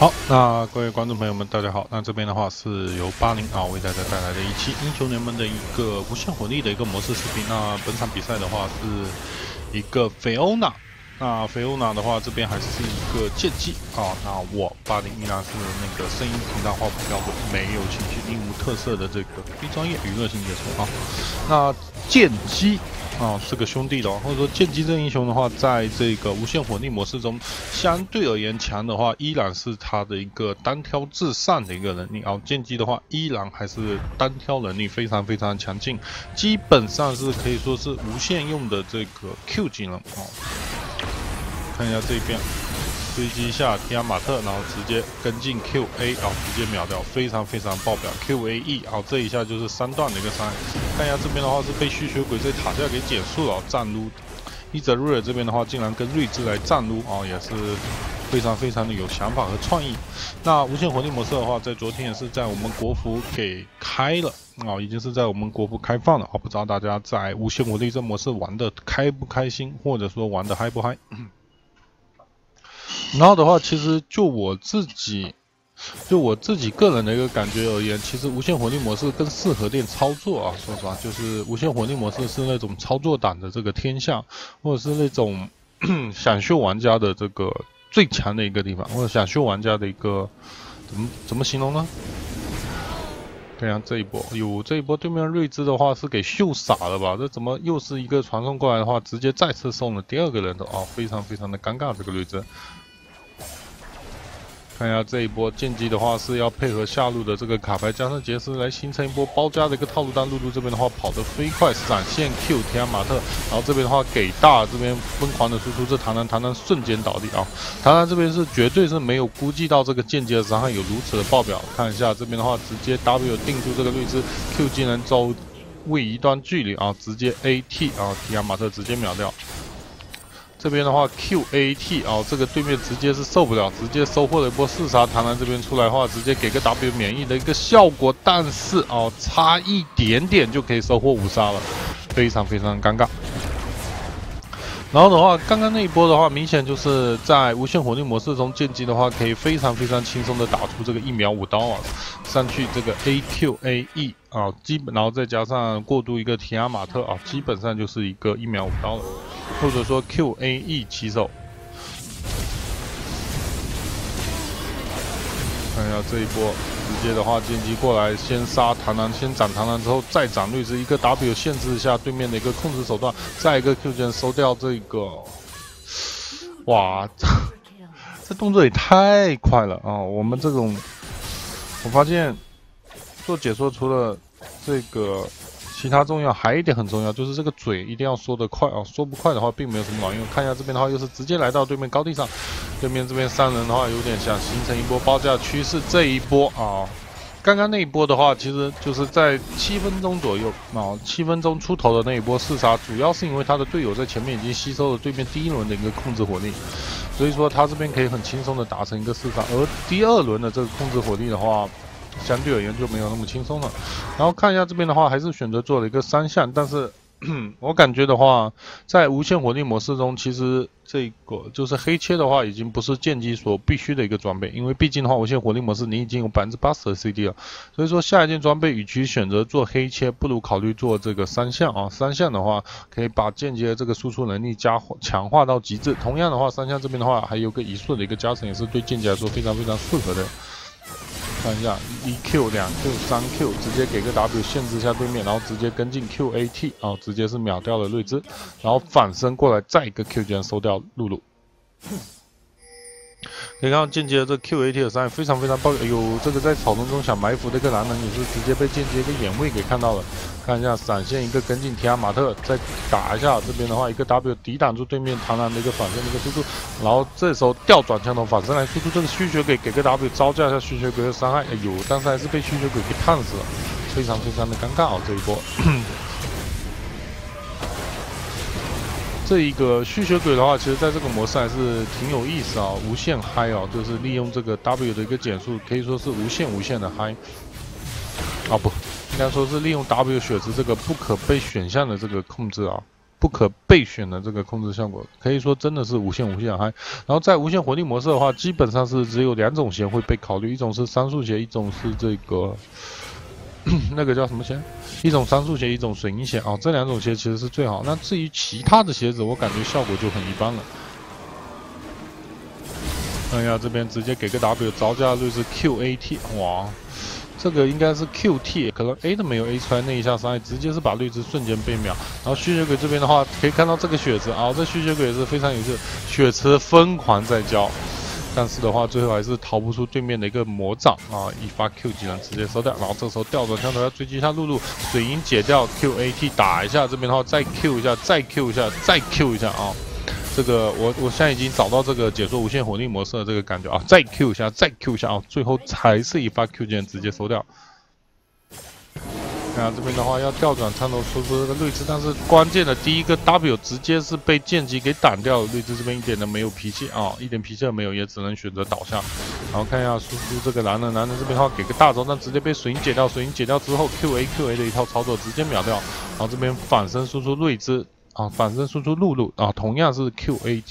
好，那各位观众朋友们，大家好。那这边的话是由八零啊为大家带来的一期英雄联盟的一个无限火力的一个模式视频。那本场比赛的话是一个菲欧娜，那菲欧娜的话这边还是一个剑姬啊。那我八零依然是那个声音平淡化不标准，没有情绪、并无特色的这个非专业娱乐性解说啊。那剑姬。啊，是个兄弟的，或者说剑姬这英雄的话，在这个无限火力模式中，相对而言强的话，依然是他的一个单挑至上的一个能力啊。剑姬的话，依然还是单挑能力非常非常强劲，基本上是可以说是无限用的这个 Q 技能啊。看一下这边。追击下提亚马特，然后直接跟进 Q A 啊，直接秒掉，非常非常爆表 Q A E 好，这一下就是三段的一个伤害。看一下这边的话是被吸血鬼这塔下给减速了，战撸。伊泽瑞尔这边的话竟然跟睿智来战撸啊，也是非常非常的有想法和创意。那无限火力模式的话，在昨天也是在我们国服给开了啊，已经是在我们国服开放了啊，不知道大家在无限火力这模式玩的开不开心，或者说玩的嗨不嗨？然后的话，其实就我自己，就我自己个人的一个感觉而言，其实无限火力模式更适合练操作啊。说实话，就是无限火力模式是那种操作党的这个天下，或者是那种 想秀玩家的这个最强的一个地方，或者想秀玩家的一个怎么怎么形容呢？看下这一波，哟，这一波对面瑞兹的话是给秀傻了吧？这怎么又是一个传送过来的话，直接再次送了第二个人头啊，非常非常的尴尬，这个瑞兹。看一下这一波剑姬的话是要配合下路的这个卡牌加上杰斯来形成一波包夹的一个套路，但露露这边的话跑得飞快，闪现 Q 提亚马特，然后这边的话给大这边疯狂的输出，这螳螂螳螂瞬间倒地啊！螳螂这边是绝对是没有估计到这个剑姬的伤害有如此的爆表，看一下这边的话直接 W 定住这个瑞兹 Q 技能周位一段距离啊，直接 AT 啊提亚马特直接秒掉。这边的话，Q A T 啊，这个对面直接是受不了，直接收获了一波四杀。螳螂这边出来的话，直接给个 W 免疫的一个效果，但是哦，差一点点就可以收获五杀了，非常非常尴尬。然后的话，刚刚那一波的话，明显就是在无限火力模式中，剑姬的话可以非常非常轻松的打出这个一秒五刀啊，上去这个 A Q A E 啊，基本然后再加上过渡一个提亚马特啊，基本上就是一个一秒五刀了。或者说 Q A E 起手，看一下这一波，直接的话剑姬过来先杀螳螂，先斩螳螂之后再斩绿子，一个 W 限制一下对面的一个控制手段，再一个 Q 键收掉这个，哇，这动作也太快了啊！我们这种，我发现做解说除了这个。其他重要，还有一点很重要，就是这个嘴一定要说得快啊！说不快的话，并没有什么卵用。看一下这边的话，又是直接来到对面高地上，对面这边三人的话，有点想形成一波包夹趋势。这一波啊，刚刚那一波的话，其实就是在七分钟左右啊，七分钟出头的那一波四杀，主要是因为他的队友在前面已经吸收了对面第一轮的一个控制火力，所以说他这边可以很轻松的达成一个四杀。而第二轮的这个控制火力的话，相对而言就没有那么轻松了。然后看一下这边的话，还是选择做了一个三项，但是 我感觉的话，在无限火力模式中，其实这个就是黑切的话，已经不是剑姬所必须的一个装备，因为毕竟的话，无限火力模式你已经有百分之八十的 CD 了，所以说下一件装备与其选择做黑切，不如考虑做这个三项啊。三项的话，可以把间接的这个输出能力加强化到极致。同样的话，三项这边的话，还有个移速的一个加成，也是对间接来说非常非常适合的。看一下一 Q 两 Q 三 Q，直接给个 W 限制一下对面，然后直接跟进 Q A T，啊，直接是秒掉了瑞兹，然后反身过来再一个 Q，居然收掉露露。可以看到间接的这 Q A T 的伤害非常非常爆，哎呦，这个在草丛中想埋伏的一个男人也是直接被间接一个眼位给看到了。看一下闪现一个跟进提亚马特，再打一下这边的话，一个 W 抵挡住对面螳螂的一个反身的一个输出，然后这时候调转枪头反身来输出这个吸血鬼，给个 W 招架一下吸血鬼的伤害，哎呦，但是还是被吸血鬼给烫死了，非常非常的尴尬啊这一波。这一个吸血鬼的话，其实在这个模式还是挺有意思啊，无限嗨哦，就是利用这个 W 的一个减速，可以说是无限无限的嗨。啊不，应该说是利用 W 血池这个不可被选项的这个控制啊。不可备选的这个控制效果，可以说真的是无限无限嗨。然后在无限火力模式的话，基本上是只有两种鞋会被考虑，一种是三速鞋，一种是这个 那个叫什么鞋？一种三速鞋，一种水银鞋啊。这两种鞋其实是最好。那至于其他的鞋子，我感觉效果就很一般了。看一下这边直接给个 W，招架率是 QAT，哇，这个应该是 QT，可能 A 都没有 A 出来那一下伤害，直接是把绿枝瞬间被秒。然后吸血鬼这边的话，可以看到这个血池啊，这吸血鬼也是非常有趣，血池疯狂在交，但是的话最后还是逃不出对面的一个魔掌啊，一发 Q 技能直接收掉。然后这时候调转枪头要追击一下露露，水银解掉 QAT 打一下，这边的话再 Q 一下，再 Q 一下，再 Q 一下啊。这个我我现在已经找到这个解说无限火力模式的这个感觉啊，再 Q 一下，再 Q 一下啊，最后还是一发 Q 技能直接收掉。看这边的话要调转枪头输出这个绿枝，但是关键的第一个 W 直接是被剑姬给挡掉了，绿枝这边一点都没有脾气啊，一点脾气都没有，也只能选择倒下。然后看一下输出这个男人，男人这边的话给个大招，但直接被水银解掉，水银解掉之后 QA QA 的一套操作直接秒掉，然后这边反身输出绿枝。啊，反身输出露露啊，同样是 QA，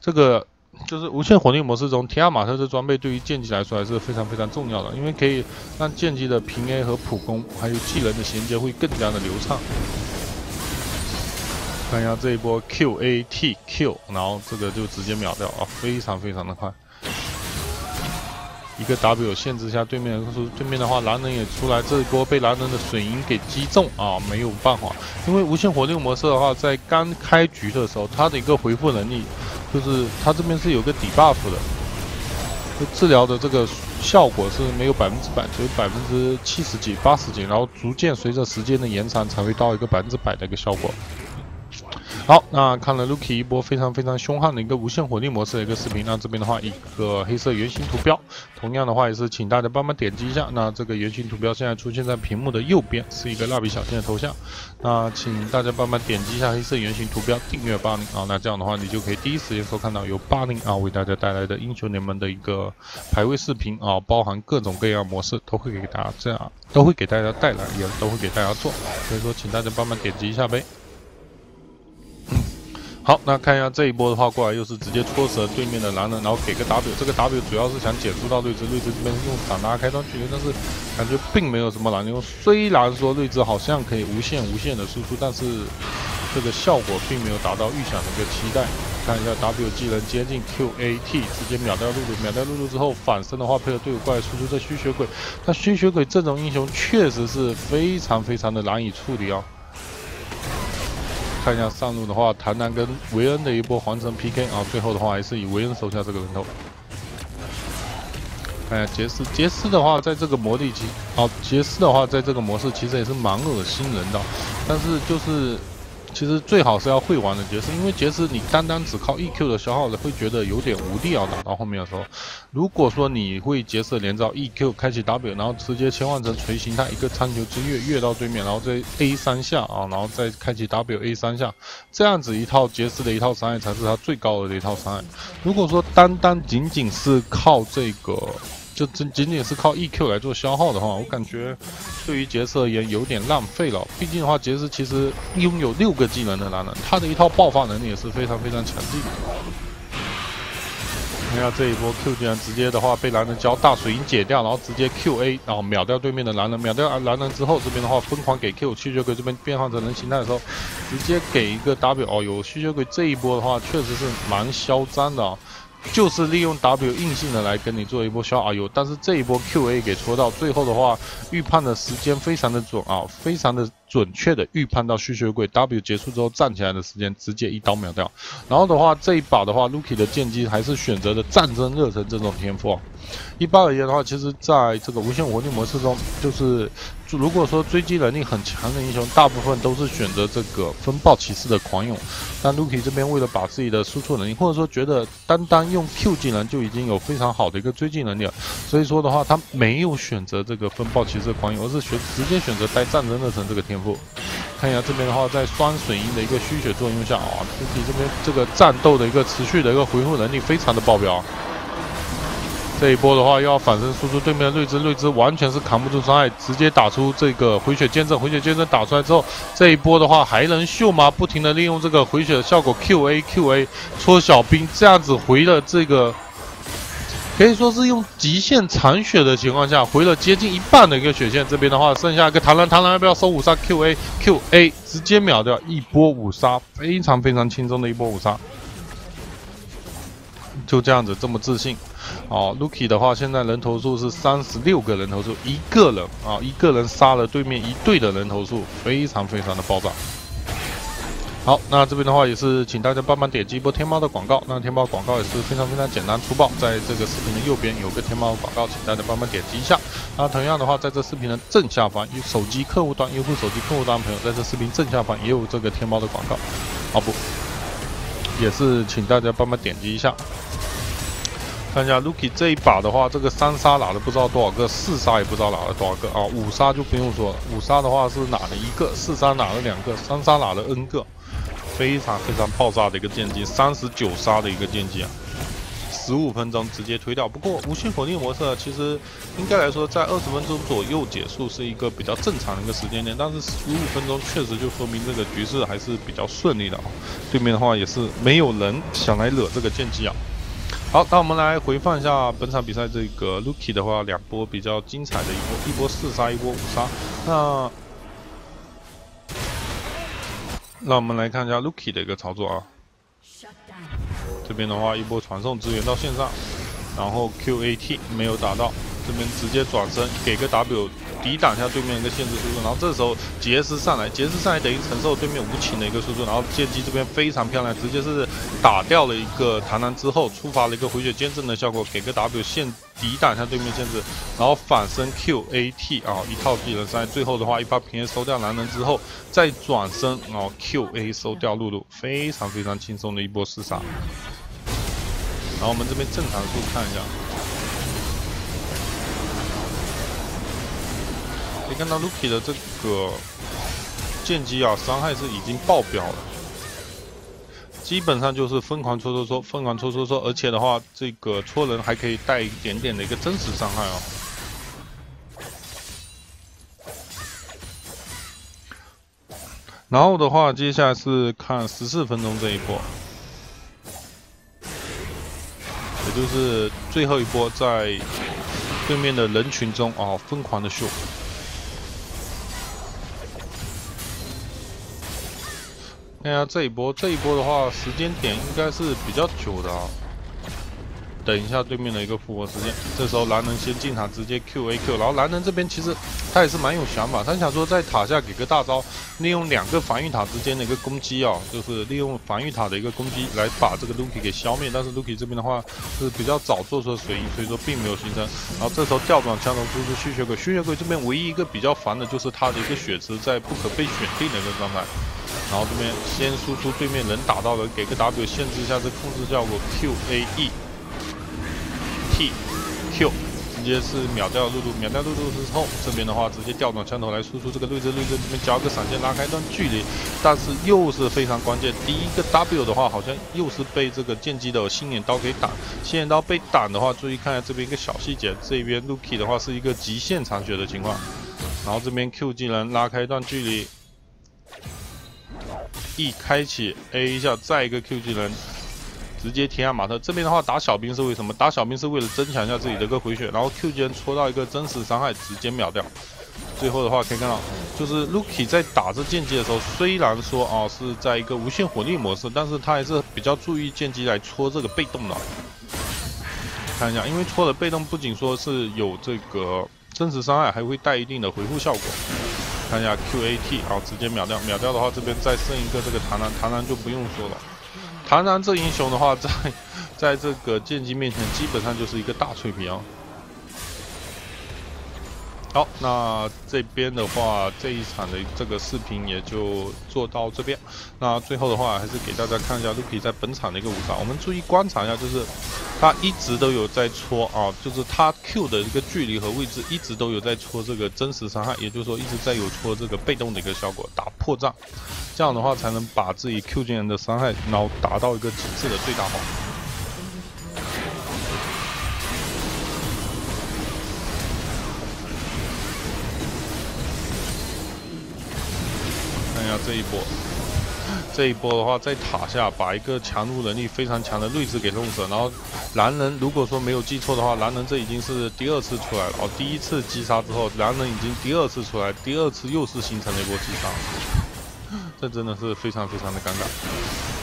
这个就是无限火力模式中，提亚马特这装备对于剑姬来说还是非常非常重要的，因为可以让剑姬的平 A 和普攻还有技能的衔接会更加的流畅。看一下这一波 QATQ，然后这个就直接秒掉啊，非常非常的快。一个 W 限制一下对面，对面的话，蓝人也出来，这一波被蓝人的水银给击中啊，没有办法，因为无限火力模式的话，在刚开局的时候，它的一个回复能力，就是他这边是有个 debuff 的，就治疗的这个效果是没有百分之百，只有百分之七十几、八十几，然后逐渐随着时间的延长，才会到一个百分之百的一个效果。好，那看了 Lucky 一波非常非常凶悍的一个无限火力模式的一个视频。那这边的话，一个黑色圆形图标，同样的话也是请大家帮忙点击一下。那这个圆形图标现在出现在屏幕的右边，是一个蜡笔小新的头像。那请大家帮忙点击一下黑色圆形图标，订阅八零啊。那这样的话，你就可以第一时间收看到由八零啊为大家带来的英雄联盟的一个排位视频啊，包含各种各样模式都会给大家这样，都会给大家带来，也都会给大家做。所以说，请大家帮忙点击一下呗。好，那看一下这一波的话，过来又是直接戳死了对面的狼人，然后给个 W，这个 W 主要是想减速到瑞兹，瑞兹这边用闪拉开端距离，但是感觉并没有什么难用。虽然说瑞兹好像可以无限无限的输出，但是这个效果并没有达到预想的一个期待。看一下 W 技能接近 QAT，直接秒掉露露，秒掉露露之后反身的话，配合队友过来输出这吸血鬼，但吸血鬼这种英雄确实是非常非常的难以处理啊。看一下上路的话，谭楠跟维恩的一波皇城 PK 啊，最后的话还是以维恩收下这个人头。看一下杰斯，杰斯的话在这个魔力期，哦，杰斯的话在这个模式其实也是蛮恶心人的，但是就是。其实最好是要会玩的杰斯，因为杰斯你单单只靠 EQ 的消耗的，会觉得有点无力啊。打到后面的时候，如果说你会杰斯连招 EQ 开启 W，然后直接切换成锤形态一个苍球之跃跃到对面，然后再 A 三下啊，然后再开启 W A 三下，这样子一套杰斯的一套伤害才是他最高额的一套伤害。如果说单单仅仅是靠这个。就仅仅仅是靠 EQ 来做消耗的话，我感觉对于杰斯而言有点浪费了。毕竟的话，杰斯其实拥有六个技能的男人，他的一套爆发能力也是非常非常强劲的。你。看这一波 Q 竟然直接的话被男人交大水银解掉，然后直接 QA，然后秒掉对面的男人，秒掉男人之后，这边的话疯狂给 Q，吸血鬼这边变换成人形态的时候，直接给一个 W。哦，有吸血鬼这一波的话确实是蛮嚣张的啊。就是利用 W 硬性的来跟你做一波消 RU，但是这一波 QA 给戳到，最后的话预判的时间非常的准啊，非常的准确的预判到吸血鬼 W 结束之后站起来的时间，直接一刀秒掉。然后的话这一把的话，Lucky 的剑姬还是选择的战争热忱这种天赋。一般而言的话，其实在这个无限活力模式中，就是如果说追击能力很强的英雄，大部分都是选择这个风暴骑士的狂勇。但 Lucky 这边为了把自己的输出能力，或者说觉得单单用 Q 技能就已经有非常好的一个追击能力了，所以说的话，他没有选择这个风暴骑士的狂勇，而是选直接选择带战争热忱这个天赋。看一下这边的话，在双水银的一个虚血作用下啊，Lucky 这边这个战斗的一个持续的一个回复能力非常的爆表。这一波的话又要反身输出对面的瑞兹，瑞兹完全是扛不住伤害，直接打出这个回血剑阵，回血剑阵打出来之后，这一波的话还能秀吗？不停的利用这个回血的效果，Q A Q A 戳小兵，这样子回了这个可以说是用极限残血的情况下回了接近一半的一个血线。这边的话剩下一个螳螂，螳螂要不要收五杀？Q A Q A 直接秒掉一波五杀，非常非常轻松的一波五杀。就这样子，这么自信，哦，Lucky 的话，现在人头数是三十六个人头数，一个人啊，一个人杀了对面一队的人头数，非常非常的爆炸。好，那这边的话也是请大家帮忙点击一波天猫的广告，那天猫广告也是非常非常简单粗暴，在这个视频的右边有个天猫广告，请大家帮忙点击一下。那同样的话，在这视频的正下方，手机客户端、用户手机客户端朋友，在这视频正下方也有这个天猫的广告，哦不，也是请大家帮忙点击一下。看一下 Lucky 这一把的话，这个三杀拿了不知道多少个，四杀也不知道拿了多少个啊！五杀就不用说了，五杀的话是拿了一个，四杀拿了两个，三杀拿了 N 个，非常非常爆炸的一个剑姬，三十九杀的一个剑姬啊！十五分钟直接推掉。不过无限火力模式其实应该来说在二十分钟左右结束是一个比较正常的一个时间点，但是十五分钟确实就说明这个局势还是比较顺利的啊！对面的话也是没有人想来惹这个剑姬啊！好，那我们来回放一下本场比赛。这个 Lucky 的话，两波比较精彩的一波，一波四杀，一波五杀。那，那我们来看一下 Lucky 的一个操作啊。这边的话，一波传送支援到线上，然后 QAT 没有打到，这边直接转身给个 W。抵挡一下对面一个限制输出，然后这时候杰斯上来，杰斯上来等于承受对面无情的一个输出，然后剑姬这边非常漂亮，直接是打掉了一个螳螂之后，触发了一个回血剑阵的效果，给个 W 限抵挡一下对面限制，然后反身 QAT 啊一套技能伤害，最后的话一发平 A 收掉男人之后，再转身啊 QA 收掉露露，非常非常轻松的一波四杀。然后我们这边正常数看一下。看到 Lucky 的这个剑姬啊，伤害是已经爆表了，基本上就是疯狂戳戳戳，疯狂戳戳戳，而且的话，这个戳人还可以带一点点的一个真实伤害哦。然后的话，接下来是看十四分钟这一波，也就是最后一波，在对面的人群中啊，疯狂的秀。看下这一波，这一波的话，时间点应该是比较久的啊。等一下对面的一个复活时间，这时候蓝人先进场直接 Q A Q，然后蓝人这边其实他也是蛮有想法，他想说在塔下给个大招，利用两个防御塔之间的一个攻击啊，就是利用防御塔的一个攻击来把这个 Lucky 给消灭。但是 Lucky 这边的话是比较早做出了水银，所以说并没有形成。然后这时候调转枪头输出吸血鬼，吸血鬼这边唯一一个比较烦的就是他的一个血池在不可被选定的一个状态。然后这边先输出对面能打到的，给个 W 限制一下这控制效果，Q A E T Q，直接是秒掉露露，秒掉露露之后，这边的话直接调转枪头来输出这个绿兹，绿兹这边交个闪现拉开一段距离，但是又是非常关键，第一个 W 的话好像又是被这个剑姬的心眼刀给挡，心眼刀被挡的话，注意看下这边一个小细节，这边 Lucky 的话是一个极限残血的情况，然后这边 Q 技能拉开一段距离。一开启 A 一下，再一个 Q 技能，直接停下马特。这边的话打小兵是为什么？打小兵是为了增强一下自己的一个回血，然后 Q 技能戳到一个真实伤害，直接秒掉。最后的话可以看到，就是 Lucky 在打这剑姬的时候，虽然说啊是在一个无限火力模式，但是他还是比较注意剑姬来戳这个被动的。看一下，因为戳的被动不仅说是有这个真实伤害，还会带一定的回复效果。看一下 QAT，好，直接秒掉。秒掉的话，这边再剩一个这个螳螂，螳螂就不用说了。螳螂这英雄的话，在在这个剑姬面前，基本上就是一个大脆皮啊。好，那这边的话，这一场的这个视频也就做到这边。那最后的话，还是给大家看一下 Lucky 在本场的一个五杀。我们注意观察一下，就是他一直都有在戳啊，就是他 Q 的一个距离和位置一直都有在戳这个真实伤害，也就是说一直在有戳这个被动的一个效果，打破绽。这样的话才能把自己 Q 技能的伤害，然后达到一个极致的最大化。这一波。这一波的话，在塔下把一个强度能力非常强的瑞兹给弄死，然后蓝人如果说没有记错的话，蓝人这已经是第二次出来了哦。第一次击杀之后，蓝人已经第二次出来，第二次又是形成了一波击杀，这真的是非常非常的尴尬。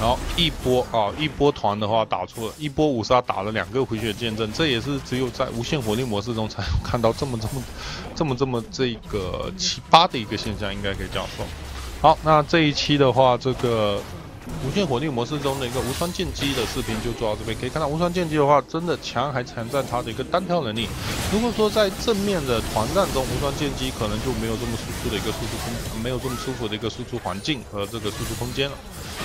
然后一波啊，一波团的话打出了一波五杀，打了两个回血见证，这也是只有在无限火力模式中才看到这么这么这么这么这个奇葩的一个现象，应该可以这样说。好，那这一期的话，这个。无限火力模式中的一个无双剑姬的视频就做到这边，可以看到无双剑姬的话，真的强还强在它的一个单挑能力。如果说在正面的团战中，无双剑姬可能就没有这么输出的一个输出空，没有这么舒服的一个输出环境和这个输出空间了。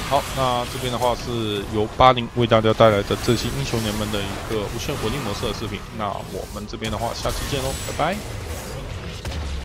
好，那这边的话是由八零为大家带来的这期英雄联盟的一个无限火力模式的视频。那我们这边的话，下期见喽，拜拜。